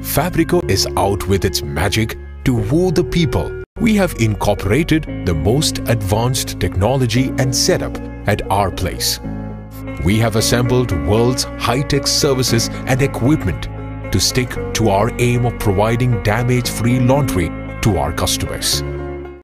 Fabrico is out with its magic to woo the people. We have incorporated the most advanced technology and setup at our place. We have assembled world's high-tech services and equipment to stick to our aim of providing damage-free laundry to our customers.